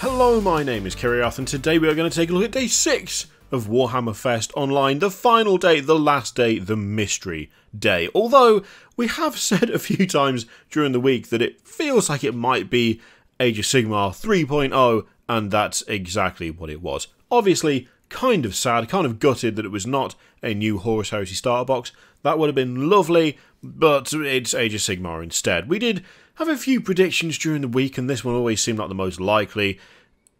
Hello, my name is Kerry Kirioth, and today we are going to take a look at day 6 of Warhammer Fest Online, the final day, the last day, the mystery day. Although, we have said a few times during the week that it feels like it might be Age of Sigmar 3.0, and that's exactly what it was. Obviously, kind of sad, kind of gutted that it was not a new Horus Heresy starter box. That would have been lovely, but it's Age of Sigmar instead. We did have a few predictions during the week, and this one always seemed like the most likely.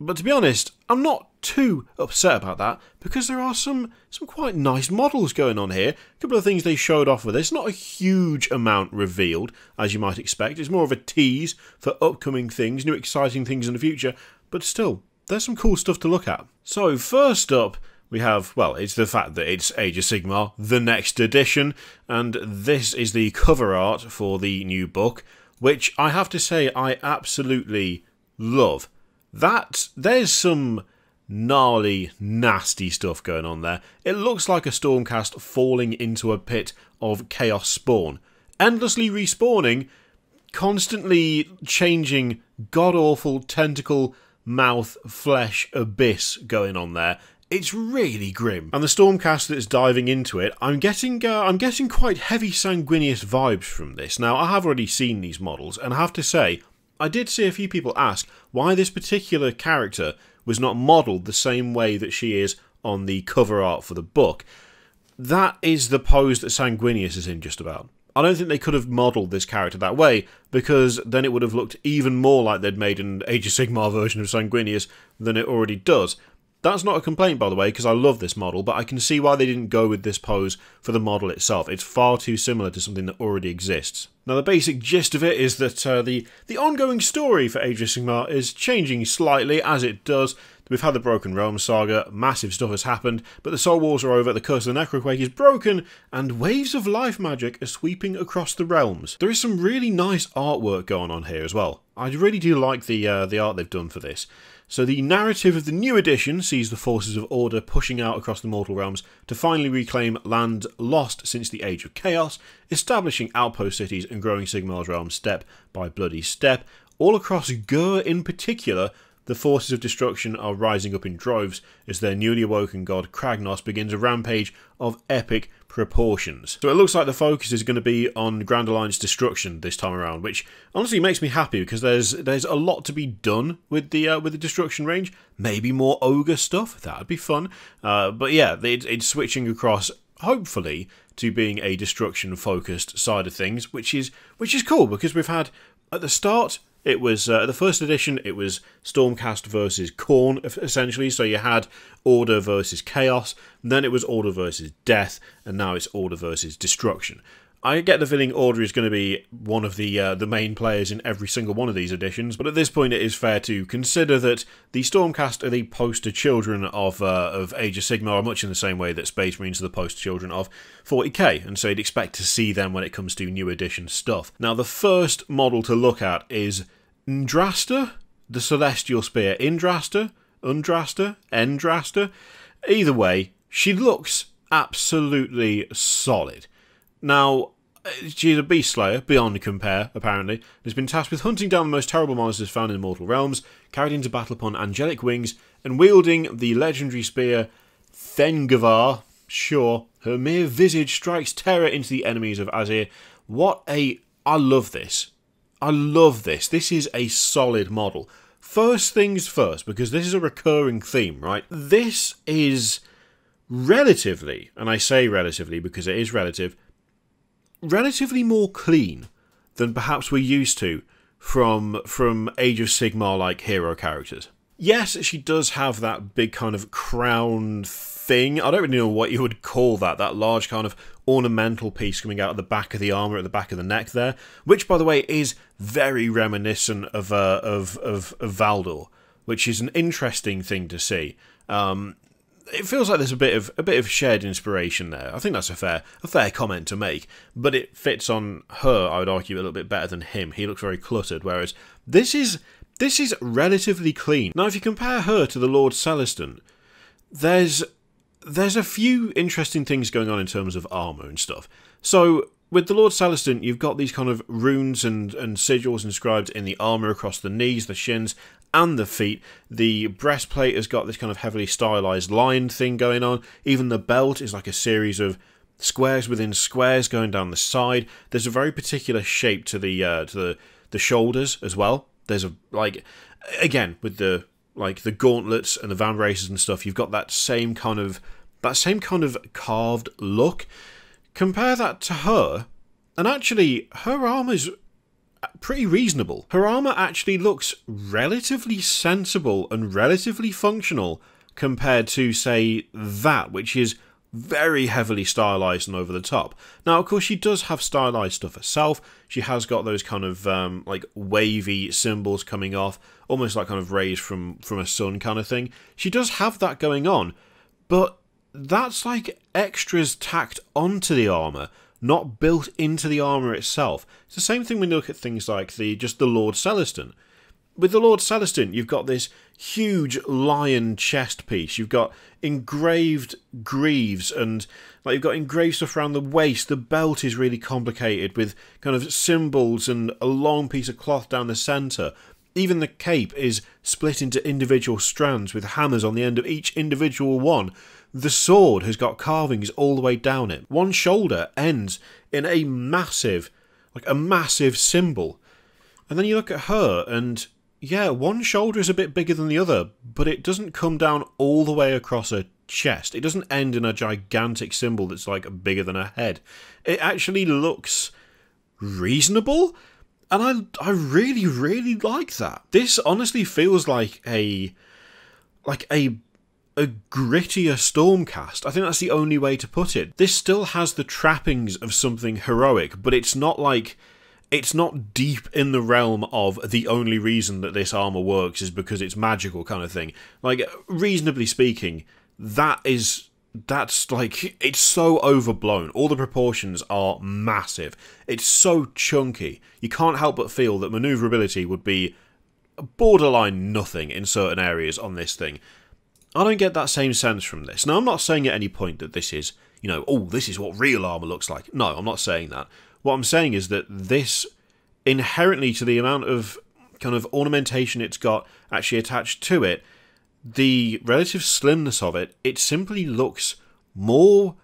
But to be honest, I'm not too upset about that because there are some some quite nice models going on here. A couple of things they showed off with this. Not a huge amount revealed, as you might expect. It's more of a tease for upcoming things, new exciting things in the future. But still, there's some cool stuff to look at. So first up, we have, well, it's the fact that it's Age of Sigmar, the next edition, and this is the cover art for the new book, which I have to say I absolutely love that there's some gnarly, nasty stuff going on there. It looks like a Stormcast falling into a pit of chaos spawn, endlessly respawning, constantly changing god awful tentacle mouth flesh abyss going on there. It's really grim, and the Stormcast that's diving into it, I'm getting uh, I'm getting quite heavy Sanguinius vibes from this. Now I have already seen these models, and I have to say I did see a few people ask why this particular character was not modelled the same way that she is on the cover art for the book. That is the pose that Sanguinius is in, just about. I don't think they could have modelled this character that way, because then it would have looked even more like they'd made an Age of Sigmar version of Sanguinius than it already does. That's not a complaint, by the way, because I love this model, but I can see why they didn't go with this pose for the model itself. It's far too similar to something that already exists. Now, the basic gist of it is that uh, the, the ongoing story for Age of Sigmar is changing slightly, as it does. We've had the Broken Realm saga, massive stuff has happened, but the Soul Wars are over, the Curse of the Necroquake is broken, and waves of life magic are sweeping across the realms. There is some really nice artwork going on here as well. I really do like the uh, the art they've done for this. So the narrative of the new edition sees the forces of Order pushing out across the mortal realms to finally reclaim land lost since the Age of Chaos, establishing outpost cities and growing Sigmar's realm step by bloody step. All across Ghur in particular, the forces of destruction are rising up in droves as their newly awoken god Kragnos begins a rampage of epic proportions. So it looks like the focus is going to be on Grand Alliance destruction this time around, which honestly makes me happy because there's there's a lot to be done with the uh, with the destruction range. Maybe more ogre stuff that'd be fun. Uh, but yeah, it, it's switching across hopefully to being a destruction focused side of things, which is which is cool because we've had at the start it was uh, the first edition. It was Stormcast versus Khorne essentially. So you had Order versus Chaos. Then it was Order versus Death, and now it's Order versus Destruction. I get the feeling Order is going to be one of the uh, the main players in every single one of these editions, but at this point it is fair to consider that the Stormcast are the poster children of uh, of Age of Sigmar, much in the same way that Space Marines are the poster children of 40k, and so you'd expect to see them when it comes to new edition stuff. Now, the first model to look at is Yndrasta, the Celestial Spear. Indrasta, Undrasta, Endrasta. Either way, she looks absolutely solid. Now, she's a beast slayer, beyond compare, apparently, has been tasked with hunting down the most terrible monsters found in the mortal realms, carried into battle upon angelic wings, and wielding the legendary spear Thengavar. Sure, her mere visage strikes terror into the enemies of Azyr. What a. I love this. I love this. This is a solid model. First things first, because this is a recurring theme, right? This is relatively, and I say relatively because it is relative, relatively more clean than perhaps we're used to from from Age of Sigmar like hero characters. Yes, she does have that big kind of crown thing. I don't really know what you would call that, that large kind of ornamental piece coming out of the back of the armour at the back of the neck there, which by the way is very reminiscent of uh, of, of, of Valdor, which is an interesting thing to see. Um, it feels like there's a bit of a bit of shared inspiration there. I think that's a fair a fair comment to make, but it fits on her. I would argue a little bit better than him. He looks very cluttered, whereas this is this is relatively clean. Now, if you compare her to the Lord Celestant, there's there's a few interesting things going on in terms of armor and stuff. So with the Lord Celestant, you've got these kind of runes and, and sigils inscribed in the armor across the knees, the shins, and the feet. The breastplate has got this kind of heavily stylized line thing going on. Even the belt is like a series of squares within squares going down the side. There's a very particular shape to the uh, to the the shoulders as well. There's a like again with the like the gauntlets and the vambraces and stuff. You've got that same kind of that same kind of carved look. Compare that to her, and actually her armor's pretty reasonable. Her armor actually looks relatively sensible and relatively functional compared to say that, which is very heavily stylized and over the top. Now, of course, she does have stylized stuff herself. She has got those kind of um, like wavy symbols coming off, almost like kind of rays from from a sun kind of thing. She does have that going on, but that's like extras tacked onto the armor, not built into the armor itself. It's the same thing when you look at things like the just the Lord Celestant with the Lord Celestant, you've got this huge lion chest piece. You've got engraved greaves and like you've got engraved stuff around the waist. The belt is really complicated with kind of symbols and a long piece of cloth down the centre. Even the cape is split into individual strands with hammers on the end of each individual one. The sword has got carvings all the way down it. One shoulder ends in a massive, like a massive symbol. And then you look at her and yeah, one shoulder is a bit bigger than the other, but it doesn't come down all the way across her chest. It doesn't end in a gigantic symbol that's like bigger than her head. It actually looks reasonable, and I I really really like that. This honestly feels like a like a a grittier Stormcast. I think that's the only way to put it. This still has the trappings of something heroic, but it's not like it's not deep in the realm of the only reason that this armor works is because it's magical kind of thing. Like reasonably speaking, that is that's like it's so overblown. All the proportions are massive. It's so chunky. You can't help but feel that maneuverability would be borderline nothing in certain areas on this thing. I don't get that same sense from this. Now, I'm not saying at any point that this is, you know, oh, this is what real armor looks like. No, I'm not saying that. What I'm saying is that this inherently to the amount of kind of ornamentation it's got actually attached to it, the relative slimness of it, it simply looks more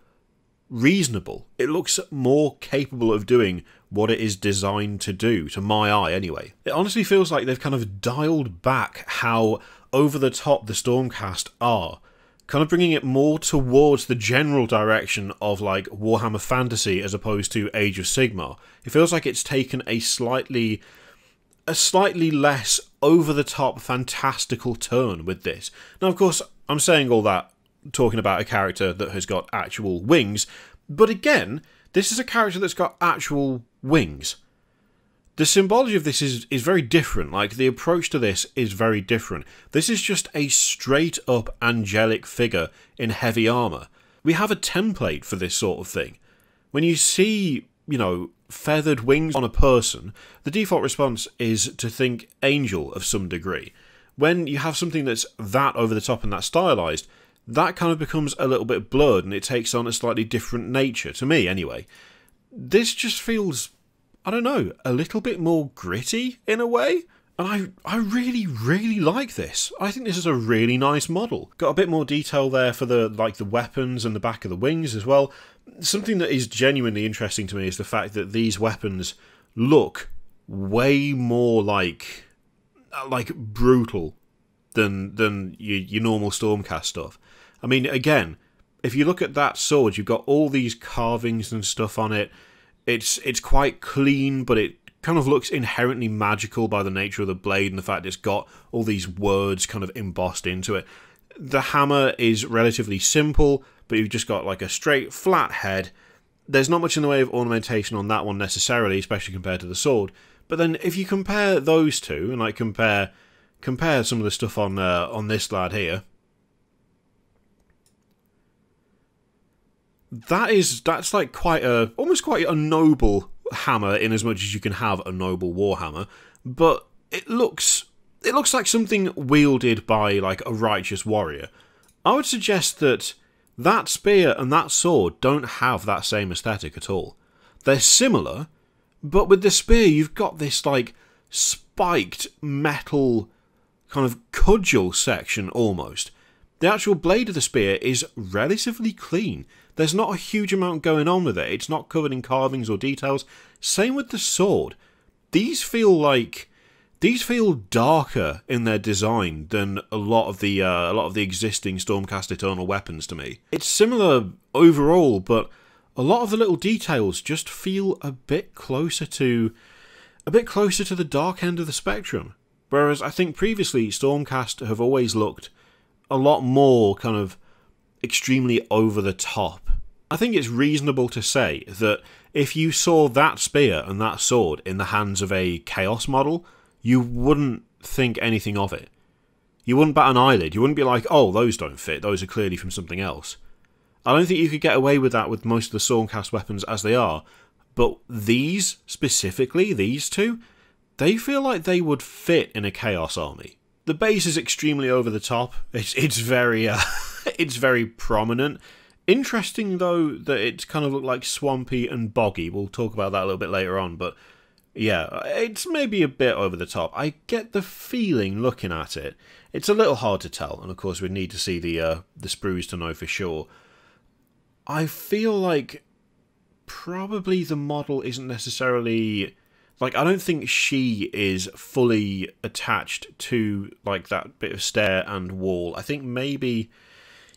reasonable. It looks more capable of doing what it is designed to do, to my eye anyway. It honestly feels like they've kind of dialed back how over the top the Stormcast are kind of bringing it more towards the general direction of like Warhammer Fantasy as opposed to Age of Sigmar. It feels like it's taken a slightly a slightly less over the top fantastical turn with this. Now of course, I'm saying all that talking about a character that has got actual wings, but again, this is a character that's got actual wings the symbology of this is is very different. Like the approach to this is very different. This is just a straight up angelic figure in heavy armor. We have a template for this sort of thing. When you see, you know, feathered wings on a person, the default response is to think angel of some degree. When you have something that's that over the top and that stylized, that kind of becomes a little bit blurred and it takes on a slightly different nature, to me anyway. This just feels I don't know, a little bit more gritty in a way. And I, I really, really like this. I think this is a really nice model. Got a bit more detail there for the like the weapons and the back of the wings as well. Something that is genuinely interesting to me is the fact that these weapons look way more like like brutal than than your, your normal Stormcast stuff. I mean, again, if you look at that sword, you've got all these carvings and stuff on it. It's it's quite clean, but it kind of looks inherently magical by the nature of the blade and the fact it's got all these words kind of embossed into it. The hammer is relatively simple, but you've just got like a straight, flat head. There's not much in the way of ornamentation on that one necessarily, especially compared to the sword. But then if you compare those two and like compare compare some of the stuff on uh, on this lad here, that is that's like quite a almost quite a noble hammer in as much as you can have a noble warhammer but it looks it looks like something wielded by like a righteous warrior i would suggest that that spear and that sword don't have that same aesthetic at all they're similar but with the spear you've got this like spiked metal kind of cudgel section almost. The actual blade of the spear is relatively clean. There's not a huge amount going on with it. It's not covered in carvings or details. Same with the sword. These feel like these feel darker in their design than a lot of the uh, a lot of the existing Stormcast Eternal weapons to me. It's similar overall, but a lot of the little details just feel a bit closer to a bit closer to the dark end of the spectrum. Whereas I think previously Stormcast have always looked a lot more kind of extremely over the top. I think it's reasonable to say that if you saw that spear and that sword in the hands of a Chaos model, you wouldn't think anything of it. You wouldn't bat an eyelid. You wouldn't be like, oh, those don't fit. Those are clearly from something else. I don't think you could get away with that with most of the Stormcast weapons as they are, but these, specifically, these two, they feel like they would fit in a Chaos army. The base is extremely over the top. It's it's very uh, it's very prominent. Interesting though that it's kind of looked like swampy and boggy. We'll talk about that a little bit later on, but yeah, it's maybe a bit over the top. I get the feeling looking at it. It's a little hard to tell, and of course we'd need to see the uh, the sprues to know for sure. I feel like probably the model isn't necessarily like I don't think she is fully attached to like that bit of stair and wall. I think maybe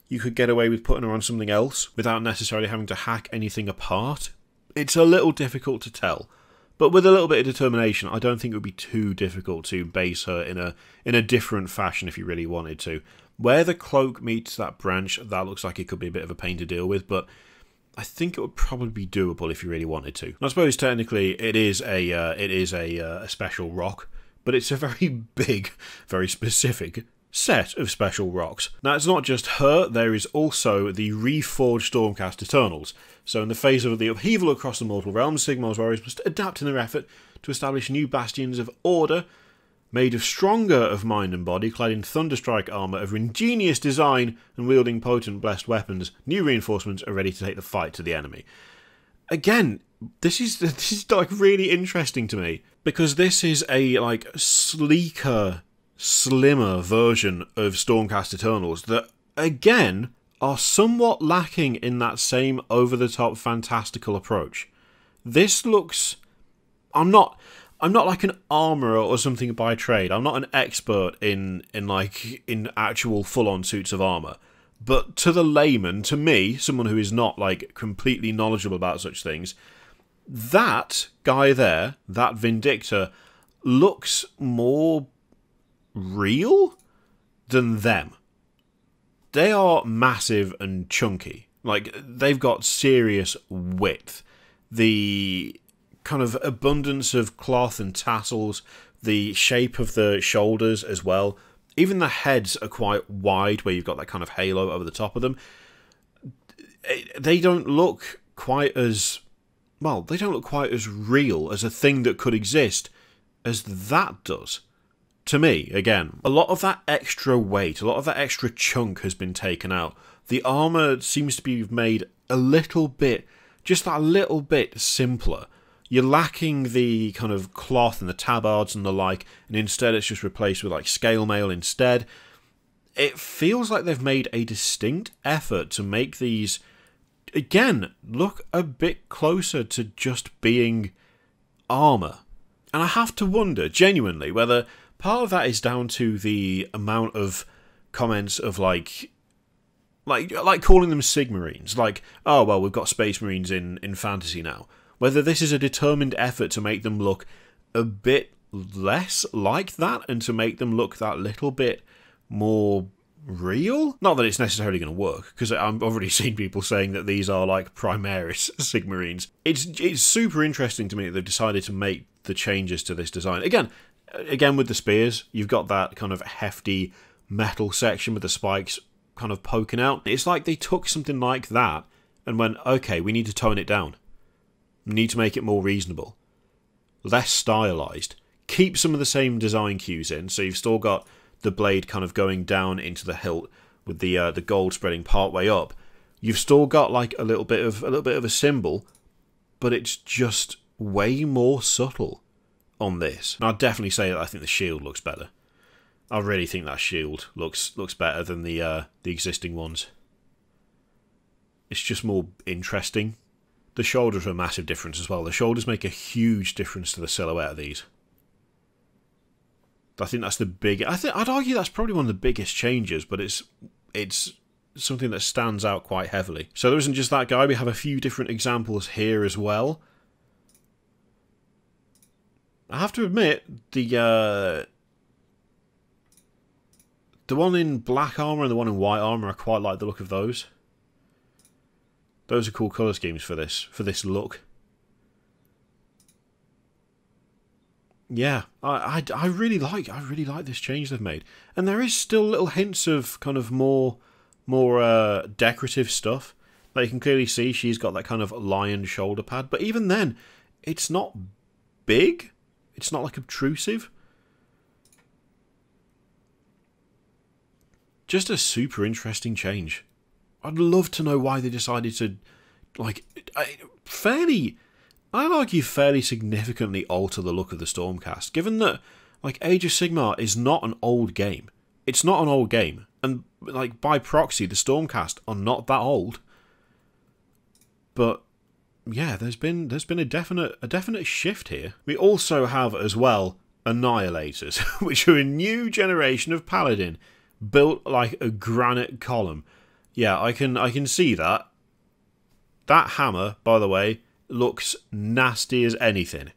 you could get away with putting her on something else without necessarily having to hack anything apart. It's a little difficult to tell. But with a little bit of determination, I don't think it would be too difficult to base her in a in a different fashion if you really wanted to. Where the cloak meets that branch, that looks like it could be a bit of a pain to deal with, but I think it would probably be doable if you really wanted to. I suppose technically it is a uh, it is a, uh, a special rock, but it's a very big, very specific set of special rocks. Now, it's not just her, there is also the reforged Stormcast Eternals. So, in the face of the upheaval across the mortal realms, Sigmar's warriors must adapt in their effort to establish new bastions of order, made of stronger of mind and body, clad in Thunderstrike armour of ingenious design and wielding potent blessed weapons. New reinforcements are ready to take the fight to the enemy. Again, this is this is like really interesting to me because this is a like sleeker slimmer version of Stormcast Eternals that, again, are somewhat lacking in that same over the top fantastical approach. This looks. I'm not. I'm not like an armorer or something by trade. I'm not an expert in in like in actual full on suits of armor. But to the layman, to me, someone who is not like completely knowledgeable about such things, that guy there, that Vindictor, looks more real than them. They are massive and chunky. Like, they've got serious width. The kind of abundance of cloth and tassels, the shape of the shoulders as well. Even the heads are quite wide, where you've got that kind of halo over the top of them. They don't look quite as well, they don't look quite as real as a thing that could exist as that does to me, again, a lot of that extra weight, a lot of that extra chunk has been taken out. The armour seems to be made a little bit, just that little bit simpler. You're lacking the kind of cloth and the tabards and the like, and instead it's just replaced with like scale mail instead. It feels like they've made a distinct effort to make these, again, look a bit closer to just being armour. And I have to wonder, genuinely, whether part of that is down to the amount of comments of like like like calling them sigmarines like oh well we've got space marines in in fantasy now whether this is a determined effort to make them look a bit less like that and to make them look that little bit more real not that it's necessarily going to work because i've already seen people saying that these are like primaris sigmarines it's it's super interesting to me that they've decided to make the changes to this design again again with the spears, you've got that kind of hefty metal section with the spikes kind of poking out. It's like they took something like that and went, okay, we need to tone it down. Need to make it more reasonable, less stylized. Keep some of the same design cues in, so you've still got the blade kind of going down into the hilt with the uh, the gold spreading part way up. You've still got like a little bit of a little bit of a symbol, but it's just way more subtle on this. And I'd definitely say that I think the shield looks better. I really think that shield looks looks better than the uh, the existing ones. It's just more interesting. The shoulders are a massive difference as well. The shoulders make a huge difference to the silhouette of these. I think that's the big. I think I'd argue that's probably one of the biggest changes, but it's it's something that stands out quite heavily. So there isn't just that guy. We have a few different examples here as well. I have to admit the uh, the one in black armor and the one in white armor. I quite like the look of those. Those are cool color schemes for this for this look. Yeah, I, I, I really like I really like this change they've made, and there is still little hints of kind of more more uh, decorative stuff. Like you can clearly see, she's got that kind of lion shoulder pad, but even then, it's not big. It's not like obtrusive. Just a super interesting change. I'd love to know why they decided to, like, fairly I'd argue fairly significantly alter the look of the Stormcast, given that like Age of Sigmar is not an old game. It's not an old game, and like by proxy, the Stormcast are not that old. But yeah, there's been there's been a definite a definite shift here. We also have as well Annihilators, which are a new generation of Paladin, built like a granite column. Yeah, I can I can see that. That hammer, by the way, looks nasty as anything.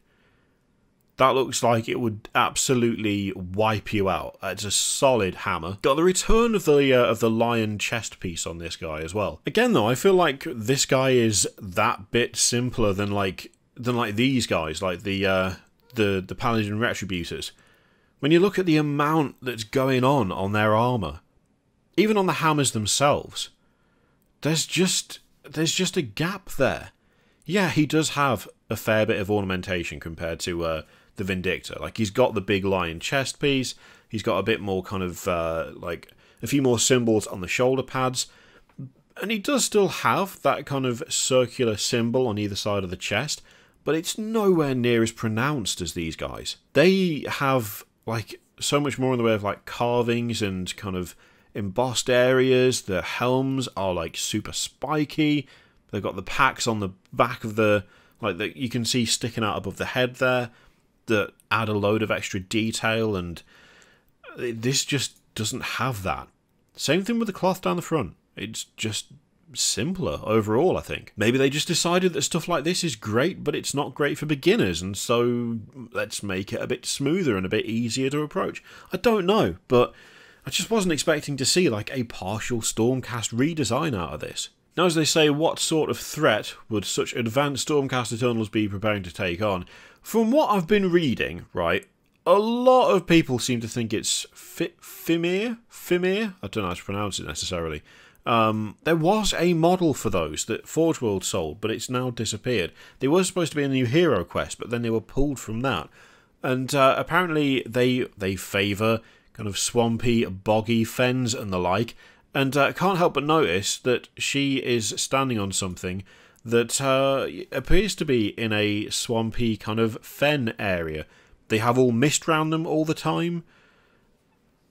That looks like it would absolutely wipe you out. It's a solid hammer. Got the return of the uh, of the lion chest piece on this guy as well. Again, though, I feel like this guy is that bit simpler than like than like these guys, like the uh, the the paladin retributors. When you look at the amount that's going on on their armor, even on the hammers themselves, there's just there's just a gap there yeah, he does have a fair bit of ornamentation compared to uh, the Vindictor. Like he's got the big lion chest piece. He's got a bit more kind of uh, like a few more symbols on the shoulder pads, and he does still have that kind of circular symbol on either side of the chest. But it's nowhere near as pronounced as these guys. They have like so much more in the way of like carvings and kind of embossed areas. The helms are like super spiky. They've got the packs on the back of the like that you can see sticking out above the head there that add a load of extra detail and this just doesn't have that. Same thing with the cloth down the front. It's just simpler overall, I think. Maybe they just decided that stuff like this is great, but it's not great for beginners, and so let's make it a bit smoother and a bit easier to approach. I don't know, but I just wasn't expecting to see like a partial Stormcast redesign out of this. Now, as they say, what sort of threat would such advanced Stormcast Eternals be preparing to take on? From what I've been reading, right, a lot of people seem to think it's Fimir? Fimir? I don't know how to pronounce it necessarily. Um, there was a model for those that Forge World sold, but it's now disappeared. They were supposed to be a new hero quest, but then they were pulled from that. And uh, apparently they they favour kind of swampy, boggy fens and the like, and I uh, can't help but notice that she is standing on something that uh, appears to be in a swampy kind of fen area. They have all mist around them all the time.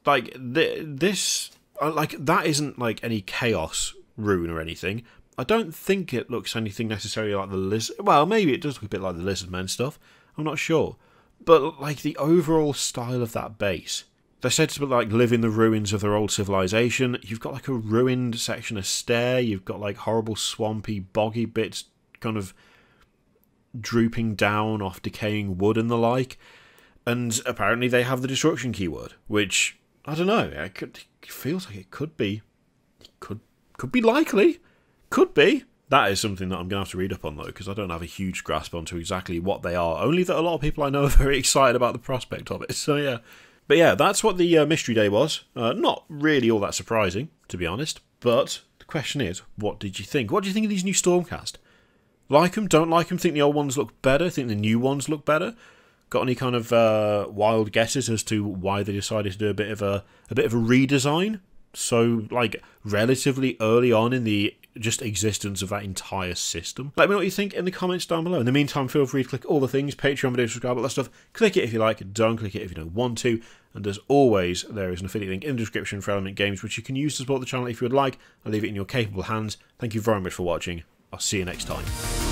Like th- this, uh, like that isn't like any chaos rune or anything. I don't think it looks anything necessarily like the lizard. Well, maybe it does look a bit like the lizard men stuff. I'm not sure, but like the overall style of that base they're said to like live in the ruins of their old civilization. You've got like a ruined section of stair. You've got like horrible swampy, boggy bits, kind of drooping down off decaying wood and the like. And apparently they have the destruction keyword, which I don't know. It, could, it feels like it could be, could could be likely, could be. That is something that I'm going to have to read up on though, because I don't have a huge grasp onto exactly what they are. Only that a lot of people I know are very excited about the prospect of it. So yeah, but yeah, that's what the uh, mystery day was. Uh, not really all that surprising, to be honest. But the question is, what did you think? What do you think of these new Stormcast? Like them? Don't like them? Think the old ones look better? Think the new ones look better? Got any kind of uh, wild guesses as to why they decided to do a bit of a a bit of a redesign? So like relatively early on in the just existence of that entire system. Let me know what you think in the comments down below. In the meantime, feel free to click all the things, Patreon video, subscribe, all that stuff. Click it if you like, don't click it if you don't want to. And as always, there is an affiliate link in the description for Element Games, which you can use to support the channel if you would like. I'll leave it in your capable hands. Thank you very much for watching. I'll see you next time.